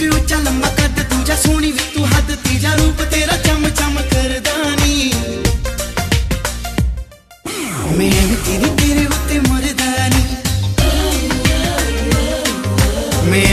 ਪਿਉ ਚਲਮ ਕੱਦ ਦੂਜਾ ਸੋਹਣੀ ਵੀ ਤੂੰ ਹੱਦ ਤੀਜਾ ਰੂਪ ਤੇਰਾ ਚਮ ਚਮ ਕਰਦਾ ਨੀ ਮੈਂ ਵੀ ਤੇਰੀ ਤੇਰੇ